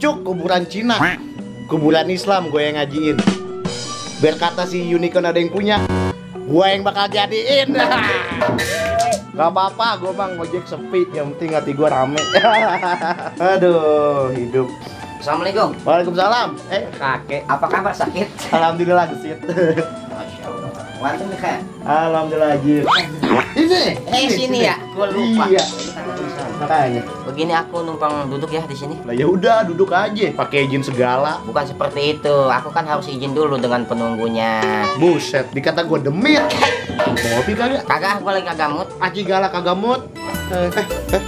Cuk, kuburan Cina. Kuburan Islam gue yang ngajiin. Biar kata si unicorn ada yang punya, gue yang bakal jadiin. Gak apa-apa, gue bang ngojek sepi. Yang penting hati gue rame. Aduh, hidup. Assalamualaikum. Waalaikumsalam. Eh, Kakek, apa kabar sakit? alhamdulillah gesit. Masya Allah. Nih kak. alhamdulillah Jir. Ini, Eh sini ya, gua lupa. Iya. Makanya. Begini aku numpang duduk ya di sini. Lah ya udah duduk aja, pakai izin segala. Bukan seperti itu. Aku kan harus izin dulu dengan penunggunya. Buset, dikata gue demit. Kopi kagak? Kagak, aku lagi kagak mood. Aci galak kagak mood. Eh, eh, eh.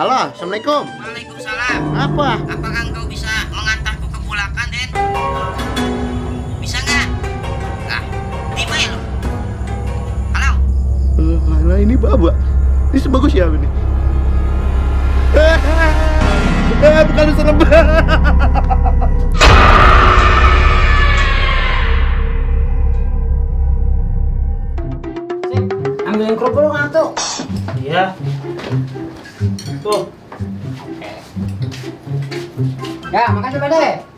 Halo, assalamualaikum. Waalaikumsalam. Apa? Apakah engkau Eh, lah, ini baba. Ini sebagus siapa nih? Eh, bukan serem. Ambilin kerupuk lu tuh. Iya. Tuh, Ya, makasih Pade.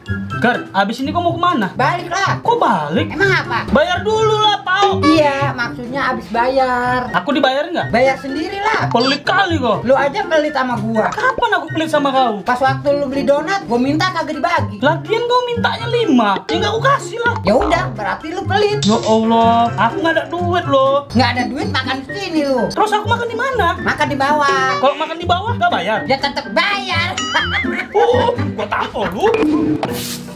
Gar, abis ini kau mau ke mana? Balik lah. Kok balik? Emang apa? Bayar dulu lah, Pau. Iya, maksudnya abis bayar. Aku dibayar nggak? Bayar sendiri lah. Pelit kali kok. Lu aja pelit sama gua. Kapan aku pelit sama kau? Pas waktu lu beli donat, gua minta kagak dibagi. Lagian kau mintanya lima, ya nggak aku kasih lah. Ya udah, berarti lu pelit. Ya Allah, aku nggak ada duit loh. Nggak ada duit makan di sini lu. Terus aku makan di mana? Makan di bawah. Kalau makan di bawah nggak bayar. Ya tetep bayar. Oh, gua tampol lu.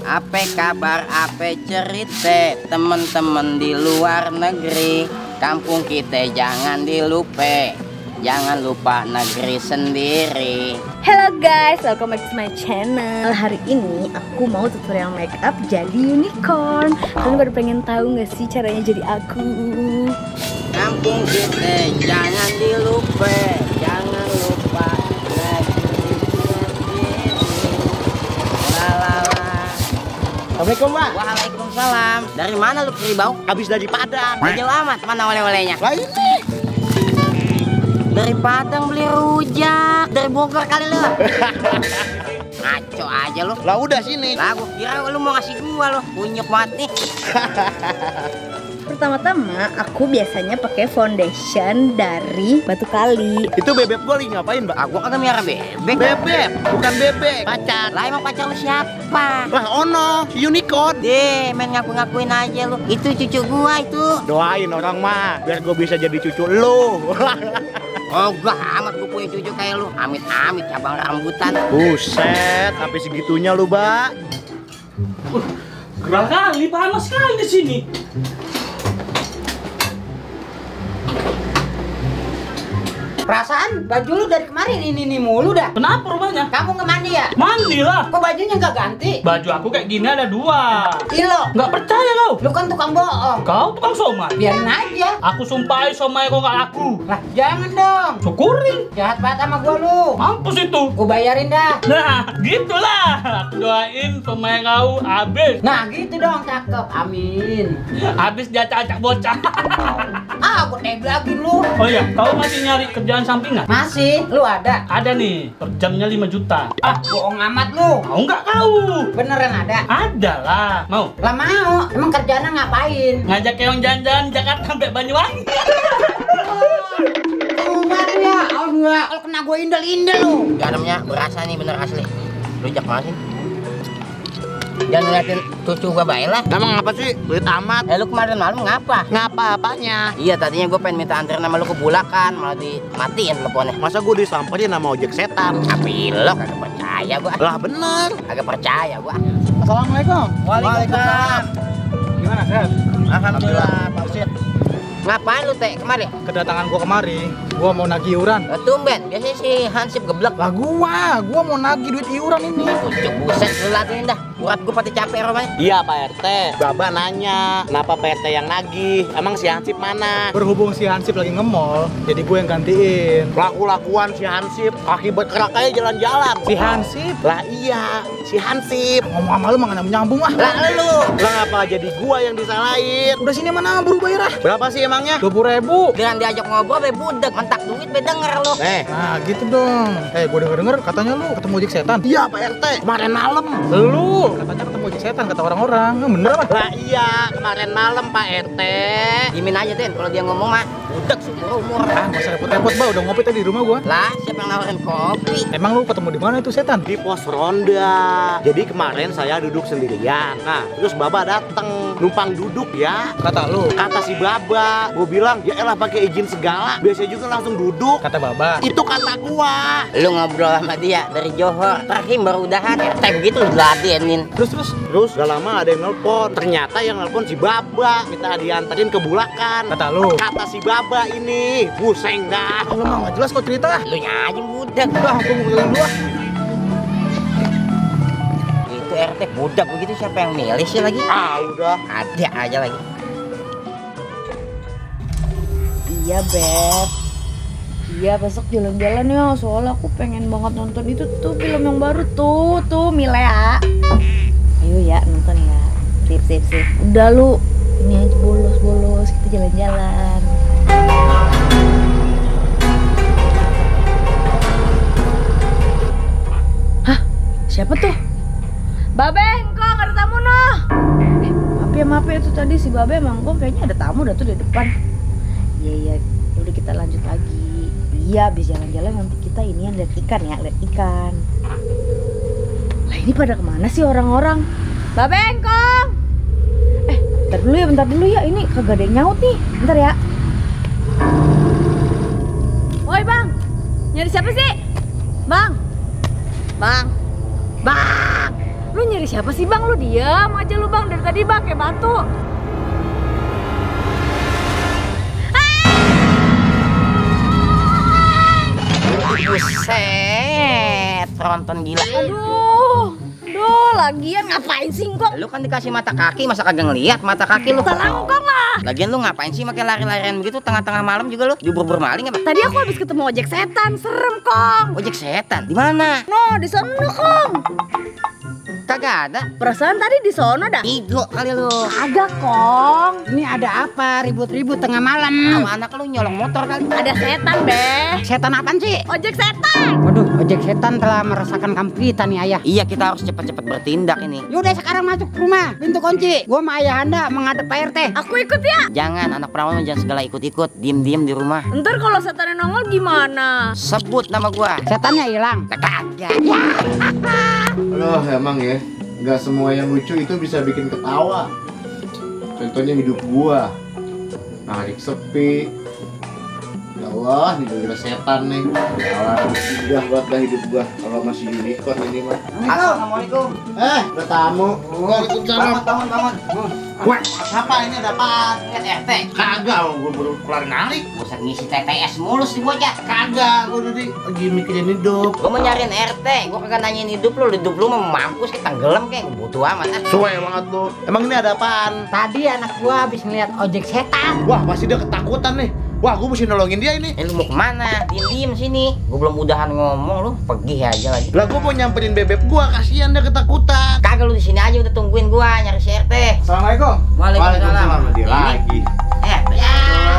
Apa kabar, apa cerita teman-teman di luar negeri Kampung kita jangan dilupa Jangan lupa negeri sendiri. Hello guys, welcome back to my channel. Hari ini aku mau tutorial makeup jadi unicorn. Kalian pada pengen tahu nggak sih caranya jadi aku? Kampung kita jangan dilupa Jangan Assalamualaikum, Pak. Waalaikumsalam Dari mana lu keribau? Habis dari Padang. Jauh amat, mana oleh-olehnya? Lah ini. Dari Padang beli rujak Dari Bogor kali lu aja lu Lah udah sini. Lah gua kira lu mau ngasih gua lu Kunyuk banget nih Pertama-tama aku biasanya pakai foundation dari Batu Kali Itu bebek gue lagi ngapain, Mbak? Ah gua kagak miara bebek Bebek, bukan bebek. Pacar. Lah emang pacar lu siapa? Lah ono, unicorn. Deh main ngaku-ngakuin aja lu Itu cucu gua itu Doain orang mah biar gue bisa jadi cucu lu. Oh gua amat gua punya cucu kayak lu Amit-amit cabang rambutan Buset, sampai segitunya lu, Mbak. Gerah kali, panas sekali di sini. Perasaan baju lu dari kemarin ini nih mulu dah. Kenapa rumahnya? Kamu nggak mandi ya? Mandi lah. Kok bajunya nggak ganti? Baju aku kayak gini ada dua. Ilo, Nggak percaya kau? lu kan tukang bohong. Kau tukang somai. Biarin aja. Aku sumpahin somai kau nggak laku. Lah, jangan dong. Syukurin. Jahat banget sama gua lu. Mampus itu. Gua bayarin dah. Nah, gitulah. Aku doain somai kau habis. Nah, gitu dong, cakep. Amin. Habis dia acak bocah. Ah, gua tebel lagi lu. Oh iya, kau masih nyari kerjaan sampingan? Masih, lu ada. Ada nih, per jamnya 5 juta. Ah, bohong amat lu. Mau nggak kau? Beneran ada. Ada lah. Mau? Lah mau. Emang kerjanya ngapain? Ngajak keong jalan-jalan Jakarta sampai Banyuwangi. Kumat ya. Allah, kalau kena gua indel-indel lu. Garamnya berasa nih bener asli Rujak banget sih Jangan ngeliatin cucu gua baik lah Emang apa sih? Duit amat. Eh lu kemarin malam ngapa? Ngapa apanya? Iya tadinya gue pengen minta anterin sama lu ke Bulakan Malah dimatiin teleponnya Masa gue disamperin sama ojek setan? Tapi lo kagak percaya gua Lah bener. Kagak percaya gua Assalamualaikum. Waalaikumsalam Gimana sehat? Alhamdulillah, Pak Sid. Ngapain lu teh kemari? Kedatangan gua kemari, gua mau nagih iuran. Eh, Tumben, biasanya si Hansip geblek Lah gua, gua mau nagih duit iuran ini. Pucuk buset lu latiin dah Urat gua pati capek rumahnya Iya Pak RT. Baba nanya, kenapa Pak RT yang nagih? Emang si Hansip mana? Berhubung si Hansip lagi nge-mall, jadi gue yang gantiin. Laku-lakuan si Hansip, kaki berkerak aja jalan-jalan. Si Hansip Lah iya, si Hansip. ngomong sama lu mah nyambung ah. Lah lu, lah ngapa jadi gua yang disalahin? Udah sini mana buru bayar ah. Berapa sih emang emangnya? Dua puluh ribu. Dengan diajak ngobrol be budek, mentak duit be denger lo. Eh, Nah gitu dong. Eh gue denger denger katanya lu ketemu ojek setan. iya Pak RT, kemarin malam. Lu katanya ketemu setan kata orang-orang. Bener? Lah iya, kemarin malam Pak RT. Dimin aja Den, kalau dia ngomong mah budek seumur umur. Ah gak usah repot-repot bah udah ngopi tadi di rumah gua. Lah, siapa yang nawarin kopi? Emang lu ketemu di mana itu setan? Di pos ronda. Jadi kemarin saya duduk sendirian. Nah, terus Baba dateng, numpang duduk ya. Kata lu. Kata si Baba, gue bilang, ya elah pakai izin segala. Biasanya juga langsung duduk. Kata Baba. Itu kata gua. Lu ngobrol sama dia dari Johor, terakhir baru udahan. RT begitu lu diladenin. Terus terus terus gak lama ada yang nelpon. Ternyata yang nelpon si Baba minta diantarin ke Bulakan. Kata lu. Kata si Baba ini, buseng dah. Lu mah gak jelas kok cerita. Lu nya aja budek. Bah, gua mau dulu ah. Itu RT budak begitu siapa yang milih sih lagi? Ah udah. Ada aja lagi. Iya Beb Iya besok jalan-jalan ya Soalnya aku pengen banget nonton itu tuh film yang baru tuh Tuh Milea Ayo ya nonton ya Sip sip sip Udah lu Ini aja bolos-bolos Kita jalan-jalan Hah? Siapa tuh? Babe, kok ada tamu noh Eh, maaf ya maaf ya itu tadi si Babe emang kok kayaknya ada tamu dah tuh di depan Iya iya, udah kita lanjut lagi. Iya, habis jalan-jalan nanti kita ini yang lihat ikan ya, lihat ikan. Lah ini pada ke mana sih orang-orang? Mbak Bengkong! Eh, bentar dulu ya, bentar dulu ya. Ini kagak ada yang nyaut nih. Bentar ya. Woi bang, nyari siapa sih? Bang, bang, bang. Lu nyari siapa sih bang? Lu diam aja lu bang dari tadi bang kayak batu. Buset, tronton gila. Aduh, aduh, lagian ngapain sih kok? Lu kan dikasih mata kaki, masa kagak ngeliat mata kaki lu? Telangkong lah. Lagian lu ngapain sih makin lari-larian begitu tengah-tengah malam juga lu? Dibur-bur maling apa? Tadi aku habis ketemu ojek setan, serem kong. Ojek setan, di mana? No, di sono kong. Kagak ada. Perasaan tadi di sono dah. Igo kali lu. Agak kong. Ini ada apa ribut-ribut tengah malam? Tahu anak lu nyolong motor kali. Ada setan be. Setan apaan sih? Ojek setan. Waduh, ojek setan telah meresahkan kampung kita nih ayah. Iya kita harus cepat-cepat bertindak ini. Yaudah sekarang masuk ke rumah, pintu kunci. Gua sama ayah anda menghadap Pak RT. Aku ikut ya. Jangan anak perawan jangan segala ikut-ikut, diem-diem di rumah. Ntar kalau setannya nongol gimana? Sebut nama gua. Setannya hilang. Kagak. Loh emang ya, nggak semua yang lucu itu bisa bikin ketawa. Contohnya hidup gua, narik sepi. Ya Allah, ini gara setan nih. Allah, udah buat dah hidup gua. Kalau masih unicorn ini mah. Assalamualaikum. Eh, ada tamu. Waalaikumsalam. bangun, bangun. Wah, apa ini ada apaan? Lihat RT. Kagak, gua baru kelar narik. Buset ngisi TPS mulus di bocah. Kagak, gua tadi lagi mikirin hidup. Gua mau nyariin RT, gua kagak nanyain hidup lu, hidup lu mau mampus kayak tenggelam kayak gua butuh amat ah. Suwe banget lu. Emang ini ada apaan? Tadi anak gua habis ngeliat ojek setan. Wah, pasti dia ketakutan nih. Wah, gua mesti nolongin dia ini. Eh lu mau ke mana? Diem-diem sini. Gua belum udahan ngomong lu, pergi aja lagi. Lah gua mau nyamperin bebek gua, kasihan dia ketakutan. Kagak lu di sini aja udah tungguin gua nyari si RT. Assalamualaikum. Waalaikumsalam. dia Ini lagi. RT.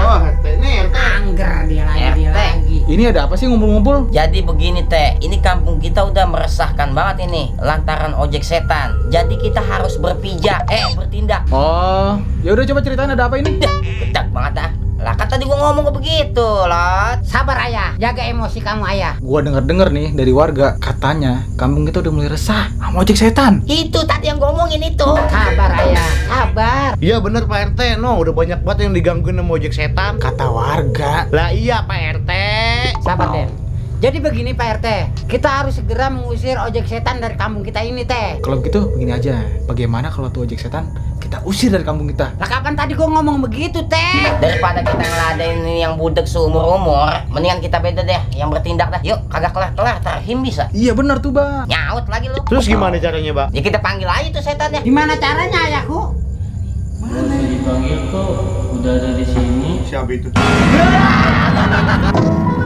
Oh, RT ini RT. Angger dia lagi, dia lagi. Ini ada apa sih ngumpul-ngumpul? Jadi begini teh, ini kampung kita udah meresahkan banget ini lantaran ojek setan. Jadi kita harus berpijak, eh bertindak. Oh, ya udah coba ceritain ada apa ini? Dah, banget dah. Lah kan tadi gua ngomong ke begitu, Lot. Sabar ayah, jaga emosi kamu ayah. Gua denger-denger nih dari warga, katanya kampung kita udah mulai resah sama ojek setan. Itu tadi yang gua ngomongin itu. Sabar ayah, sabar. Iya bener Pak RT, no udah banyak banget yang digangguin sama ojek setan. Kata warga. Lah iya Pak RT. Sabar deh. Jadi begini Pak RT, kita harus segera mengusir ojek setan dari kampung kita ini teh. Kalau begitu begini aja, bagaimana kalau tuh ojek setan kita usir dari kampung kita? Lah kapan tadi gua ngomong begitu teh? Daripada kita ngeladein ini yang budek seumur umur, mendingan kita beda deh, yang bertindak dah. Yuk, kagak kelar-kelar, terhim bisa. Iya benar tuh bang. Nyaut lagi lu. Terus gimana caranya, Pak? Ya kita panggil aja tuh setannya. Gimana caranya ayahku? dipanggil kok udah ada di sini. Siapa itu?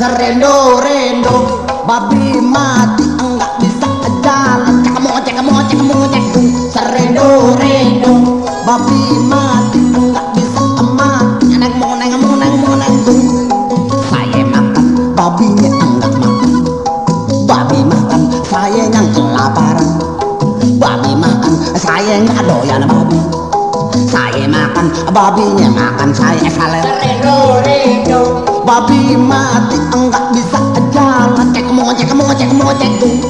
serendo rendo. Babi mati enggak bisa jalan cakap mocek mocek mocek serendo rendo. Babi mati enggak bisa mati. Anak moneng moneng moneng saya makan babinya enggak makan. Babi makan saya yang kelaparan. Babi makan saya enggak doyan babi. Saya makan babinya makan saya salah. api mati enggak bisa jalan kayak kemocek kemocek kemocek tuh